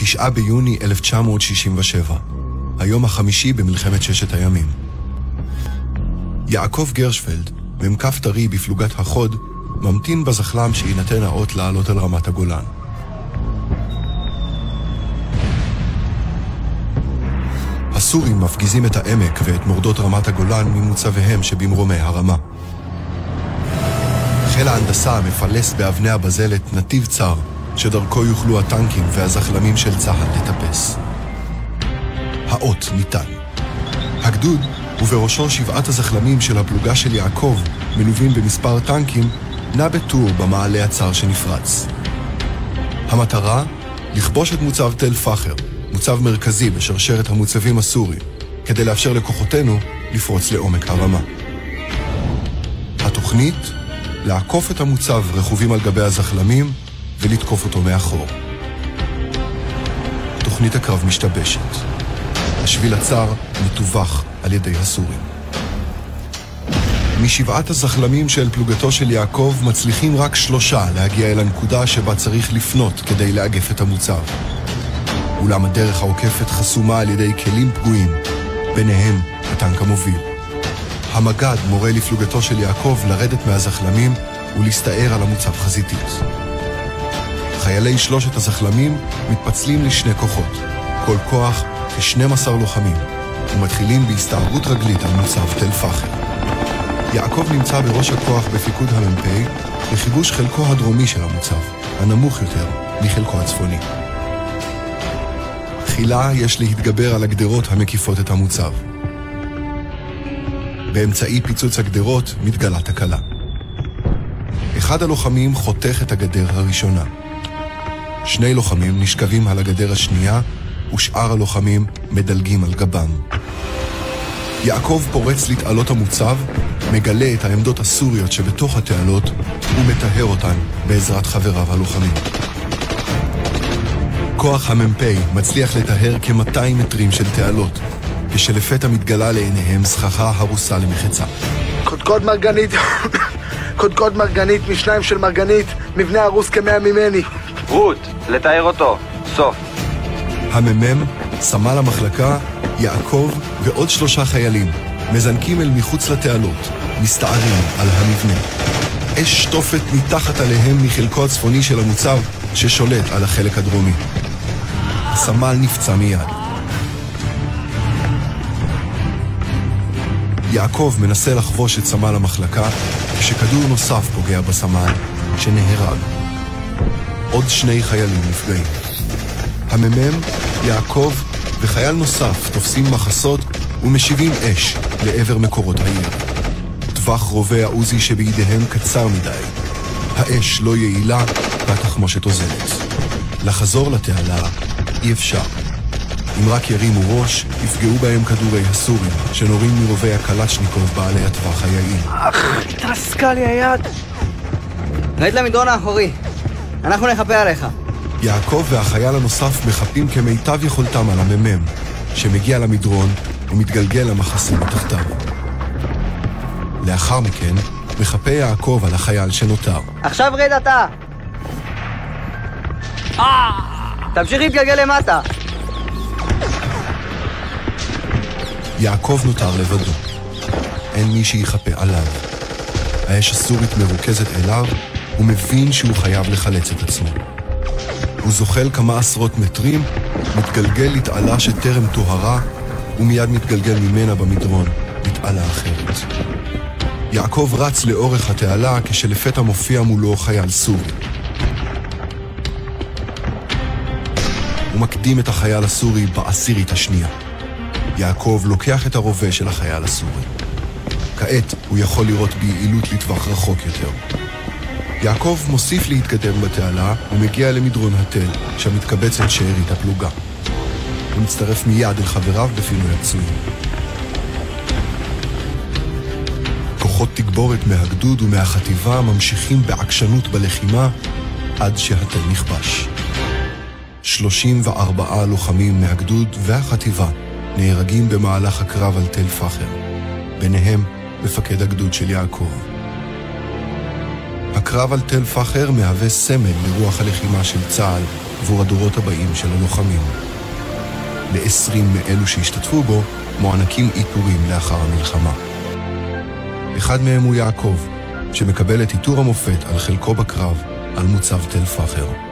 תשעה ביוני 1967, היום החמישי במלחמת ששת הימים. יעקב גרשפלד, מ"כ טרי בפלוגת החוד, ממתין בזחל"ם שיינתן האות לעלות על רמת הגולן. הסורים מפגיזים את העמק ואת מורדות רמת הגולן ממוצביהם שבמרומי הרמה. חיל ההנדסה מפלס באבני הבזלת נתיב צר, שדרכו יוכלו הטנקים והזחלמים של צה"ל לטפס. האות ניתן. הגדוד, ובראשו שבעת הזחלמים של הפלוגה של יעקב, מלווים במספר טנקים, נע בטור במעלה הצר שנפרץ. המטרה? לכבוש את מוצב תל פחר, מוצב מרכזי בשרשרת המוצבים הסוריים, כדי לאפשר לכוחותינו לפרוץ לעומק הרמה. התוכנית? לעקוף את המוצב רכובים על גבי הזחלמים ולתקוף אותו מאחור. תוכנית הקרב משתבשת. השביל הצר מטווח על ידי הסורים. משבעת הזחלמים של פלוגתו של יעקב מצליחים רק שלושה להגיע אל הנקודה שבה צריך לפנות כדי לאגף את המוצב. אולם הדרך העוקפת חסומה על ידי כלים פגועים, ביניהם הטנק המוביל. המג"ד מורה לפלוגתו של יעקב לרדת מהזחלמים ולהסתער על המוצב חזיתית. חיילי שלושת הזחלמים מתפצלים לשני כוחות, כל כוח כ-12 לוחמים, ומתחילים בהסתערות רגלית על מוצב תל פחר. יעקב נמצא בראש הכוח בפיקוד המ"פ לכיבוש חלקו הדרומי של המוצב, הנמוך יותר מחלקו הצפוני. תחילה יש להתגבר על הגדרות המקיפות את המוצב. באמצעי פיצוץ הגדרות מתגלה תקלה. אחד הלוחמים חותך את הגדר הראשונה. שני לוחמים נשכבים על הגדר השנייה, ושאר הלוחמים מדלגים על גבם. יעקב פורץ לתעלות המוצב, מגלה את העמדות הסוריות שבתוך התעלות, ומטהר אותן בעזרת חבריו הלוחמים. כוח המ"פ מצליח לטהר כ-200 מטרים של תעלות, כשלפתע מתגלה לעיניהם סככה הרוסה למחצה. קודקוד מרגנית, קודקוד מרגנית משניים של מרגנית, מבנה הרוס כמאה ממני. רות, לתאר אותו. סוף. המ"מ, סמל המחלקה, יעקב ועוד שלושה חיילים מזנקים אל מחוץ לתעלות, מסתערים על המבנה. אש תופת מתחת עליהם מחלקו הצפוני של המוצב ששולט על החלק הדרומי. הסמל נפצע מיד. יעקב מנסה לחבוש את סמל המחלקה, כשכדור נוסף פוגע בסמל, שנהרג. עוד שני חיילים נפגעים. המ"מ, יעקב וחייל נוסף תופסים מחסות ומשיבים אש לעבר מקורות העיר. טווח רובי העוזי שבידיהם קצר מדי. האש לא יעילה והתחמושת אוזלת. לחזור לתעלה אי אפשר. אם רק ירימו ראש, יפגעו בהם כדורי הסורים, שנורים מרובי הקלצ'ניקוב בעלי הטווח היעיל. אך, התרסקה לי היד. רד למדרון האחורי. אנחנו נכפה עליך. יעקב והחייל הנוסף מחפים כמיטב יכולתם על המ"מ, שמגיע למדרון ומתגלגל למחסים מתחתיו. לאחר מכן, מחפה יעקב על החייל שנותר. עכשיו רד אתה! תמשיך להתגלגל למטה. יעקב נותר לבדו. אין מי שיחפה עליו. האש הסורית מרוכזת אליו, הוא מבין שהוא חייב לחלץ את עצמו. הוא זוחל כמה עשרות מטרים, מתגלגל לתעלה שטרם טוהרה, ומיד מתגלגל ממנה במדרון, לתעלה אחרת. יעקב רץ לאורך התעלה כשלפתע מופיע מולו חייל סורי. הוא מקדים את החייל הסורי בעשירית השנייה. יעקב לוקח את הרובה של החייל הסורי. כעת הוא יכול לראות ביעילות לטווח רחוק יותר. יעקב מוסיף להתקדם בתעלה ומגיע למדרון התל, שם מתקבצת שארית הפלוגה. הוא מצטרף מיד אל חבריו בפינוי הפצועים. כוחות תגבורת מהגדוד ומהחטיבה ממשיכים בעקשנות בלחימה עד שהתל נכבש. 34 לוחמים מהגדוד והחטיבה נהרגים במהלך הקרב על תל פחר, ביניהם מפקד הגדוד של יעקב. הקרב על תל פחר מהווה סמל לרוח הלחימה של צה"ל עבור הדורות הבאים של הלוחמים. לעשרים מאלו שהשתתפו בו מוענקים עיטורים לאחר המלחמה. אחד מהם הוא יעקב, שמקבל את עיטור המופת על חלקו בקרב על מוצב תל פחר.